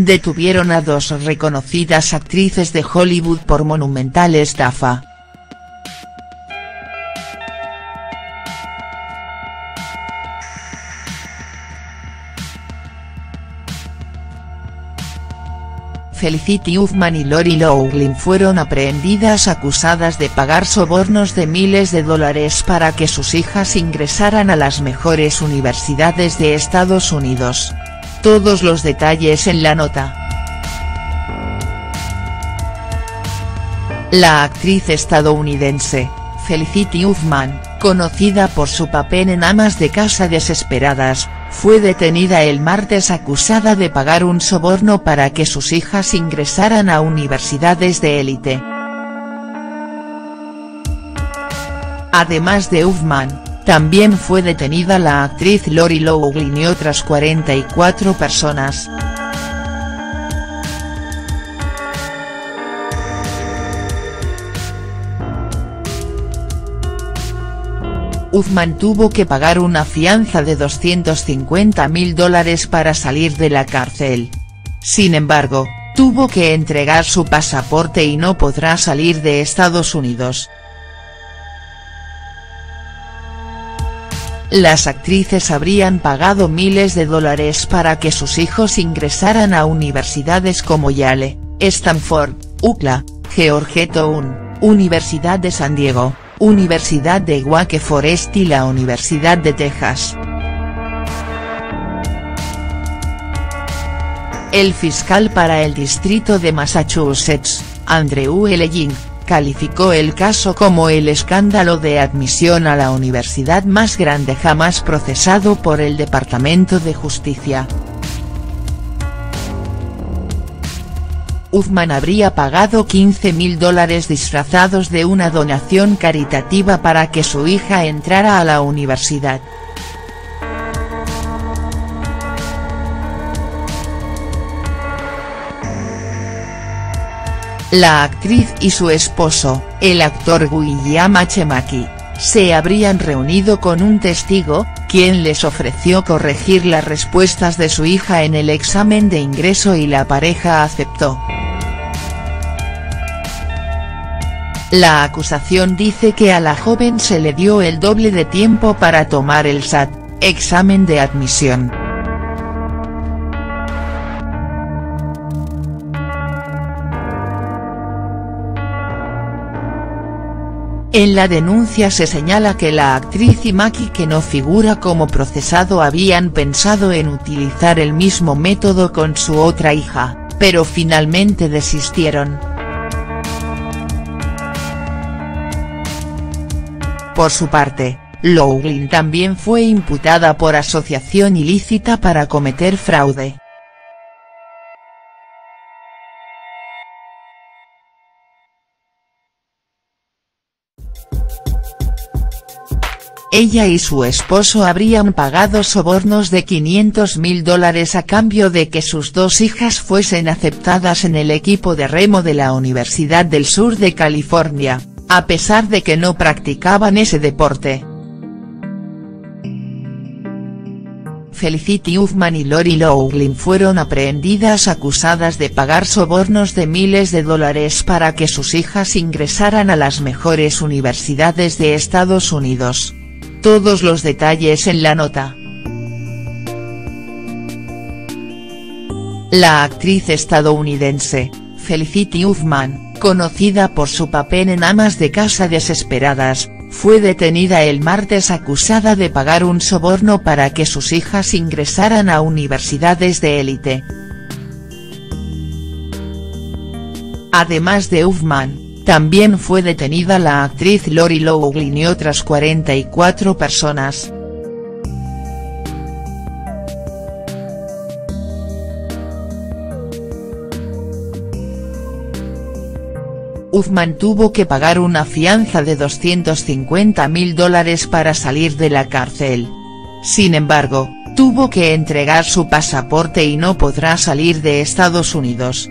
Detuvieron a dos reconocidas actrices de Hollywood por monumental estafa. Felicity Huffman y Lori Loughlin fueron aprehendidas acusadas de pagar sobornos de miles de dólares para que sus hijas ingresaran a las mejores universidades de Estados Unidos. Todos los detalles en la nota. La actriz estadounidense, Felicity Huffman, conocida por su papel en Amas de Casa Desesperadas, fue detenida el martes acusada de pagar un soborno para que sus hijas ingresaran a universidades de élite. Además de Huffman, también fue detenida la actriz Lori Loughlin y otras 44 personas. Uthman tuvo que pagar una fianza de 250 mil dólares para salir de la cárcel. Sin embargo, tuvo que entregar su pasaporte y no podrá salir de Estados Unidos. Las actrices habrían pagado miles de dólares para que sus hijos ingresaran a universidades como Yale, Stanford, UCLA, Georgetown, Universidad de San Diego, Universidad de Wake Forest y la Universidad de Texas. El fiscal para el distrito de Massachusetts, Andrew L. calificó el caso como el escándalo de admisión a la universidad más grande jamás procesado por el Departamento de Justicia. Uthman habría pagado 15 mil dólares disfrazados de una donación caritativa para que su hija entrara a la universidad. La actriz y su esposo, el actor William H. Mackie, se habrían reunido con un testigo, quien les ofreció corregir las respuestas de su hija en el examen de ingreso y la pareja aceptó. La acusación dice que a la joven se le dio el doble de tiempo para tomar el SAT, examen de admisión. En la denuncia se señala que la actriz y Maki que no figura como procesado habían pensado en utilizar el mismo método con su otra hija, pero finalmente desistieron. Por su parte, Loughlin también fue imputada por asociación ilícita para cometer fraude. Ella y su esposo habrían pagado sobornos de 500 mil dólares a cambio de que sus dos hijas fuesen aceptadas en el equipo de remo de la Universidad del Sur de California a pesar de que no practicaban ese deporte. Felicity Huffman y Lori Loughlin fueron aprehendidas acusadas de pagar sobornos de miles de dólares para que sus hijas ingresaran a las mejores universidades de Estados Unidos. Todos los detalles en la nota. La actriz estadounidense, Felicity Huffman, conocida por su papel en Amas de Casa Desesperadas, fue detenida el martes acusada de pagar un soborno para que sus hijas ingresaran a universidades de élite. Además de Huffman, también fue detenida la actriz Lori Loughlin y otras 44 personas. Uthman tuvo que pagar una fianza de 250 mil dólares para salir de la cárcel. Sin embargo, tuvo que entregar su pasaporte y no podrá salir de Estados Unidos.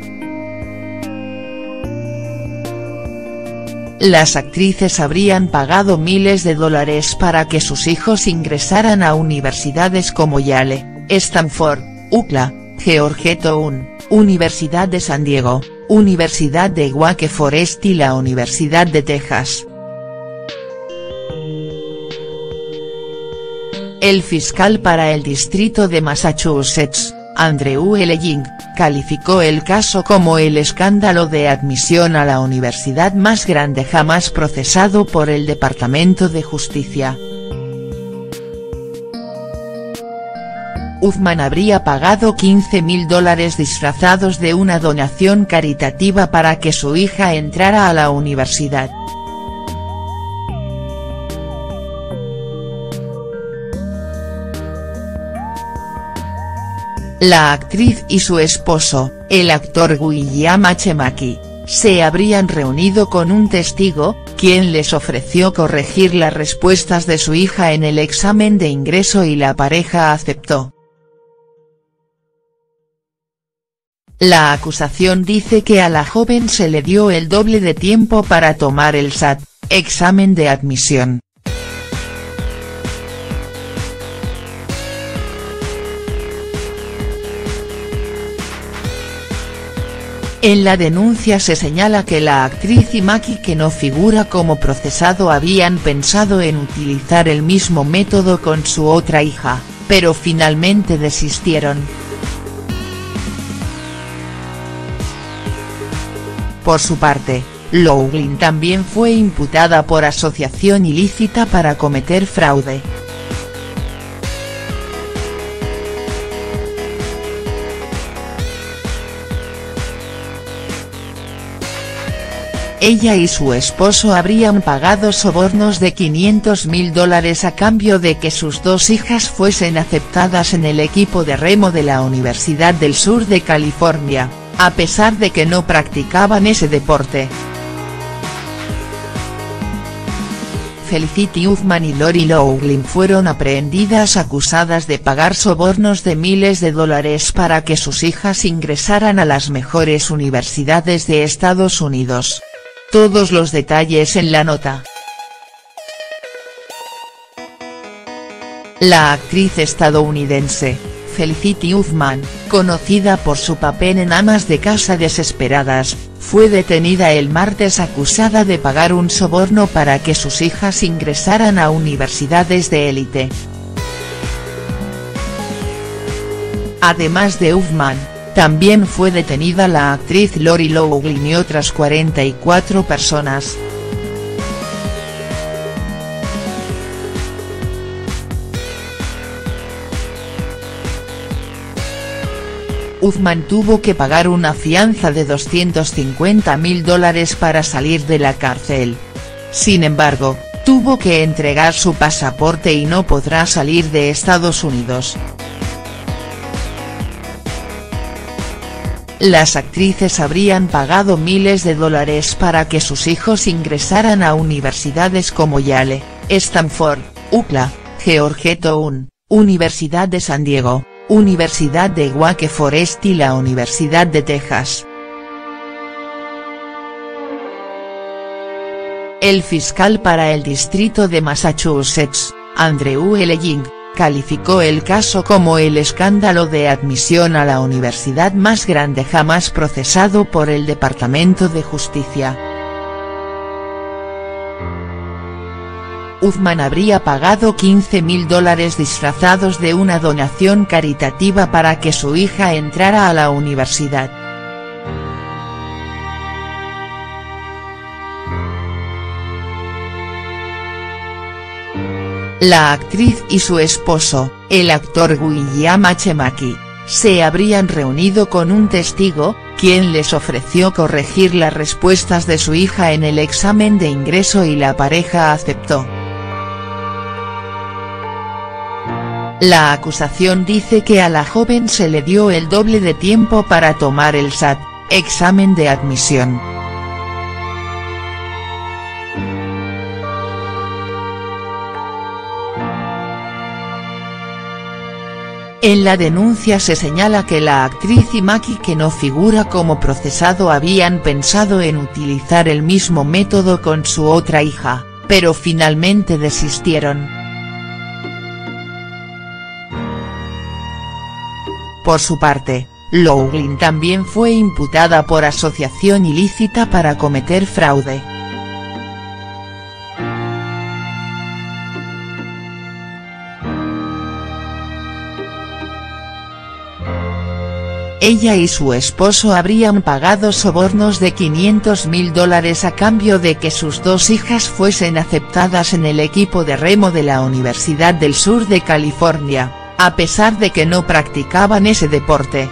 Las actrices habrían pagado miles de dólares para que sus hijos ingresaran a universidades como Yale, Stanford, UCLA, Georgetown, Universidad de San Diego, Universidad de Wake Forest y la Universidad de Texas. El fiscal para el distrito de Massachusetts, Andrew L. Ying, calificó el caso como el escándalo de admisión a la universidad más grande jamás procesado por el Departamento de Justicia. Uthman habría pagado 15 mil dólares disfrazados de una donación caritativa para que su hija entrara a la universidad. La actriz y su esposo, el actor William. Mackie, se habrían reunido con un testigo, quien les ofreció corregir las respuestas de su hija en el examen de ingreso y la pareja aceptó. La acusación dice que a la joven se le dio el doble de tiempo para tomar el SAT, examen de admisión. En la denuncia se señala que la actriz y Maki que no figura como procesado habían pensado en utilizar el mismo método con su otra hija, pero finalmente desistieron. Por su parte, Loughlin también fue imputada por asociación ilícita para cometer fraude. Ella y su esposo habrían pagado sobornos de 500 mil dólares a cambio de que sus dos hijas fuesen aceptadas en el equipo de remo de la Universidad del Sur de California, a pesar de que no practicaban ese deporte. Felicity Uthman y Lori Loughlin fueron aprehendidas acusadas de pagar sobornos de miles de dólares para que sus hijas ingresaran a las mejores universidades de Estados Unidos. Todos los detalles en la nota. La actriz estadounidense, Felicity Uthman, conocida por su papel en Amas de Casa Desesperadas, fue detenida el martes acusada de pagar un soborno para que sus hijas ingresaran a universidades de élite. Además de Uthman, también fue detenida la actriz Lori Loughlin y otras 44 personas. Uthman tuvo que pagar una fianza de 250 mil dólares para salir de la cárcel. Sin embargo, tuvo que entregar su pasaporte y no podrá salir de Estados Unidos. Las actrices habrían pagado miles de dólares para que sus hijos ingresaran a universidades como Yale, Stanford, UCLA, Georgetown, Universidad de San Diego, Universidad de Wake Forest y la Universidad de Texas. El fiscal para el distrito de Massachusetts, Andrew L. calificó el caso como el escándalo de admisión a la universidad más grande jamás procesado por el Departamento de Justicia. Uthman habría pagado 15 mil dólares disfrazados de una donación caritativa para que su hija entrara a la universidad. La actriz y su esposo, el actor William H. Se habrían reunido con un testigo, quien les ofreció corregir las respuestas de su hija en el examen de ingreso y la pareja aceptó. La acusación dice que a la joven se le dio el doble de tiempo para tomar el SAT, examen de admisión. En la denuncia se señala que la actriz y Maki que no figura como procesado habían pensado en utilizar el mismo método con su otra hija, pero finalmente desistieron. Por su parte, Loughlin también fue imputada por asociación ilícita para cometer fraude. Ella y su esposo habrían pagado sobornos de 500 mil dólares a cambio de que sus dos hijas fuesen aceptadas en el equipo de remo de la Universidad del Sur de California, a pesar de que no practicaban ese deporte.